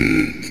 Mm-hmm.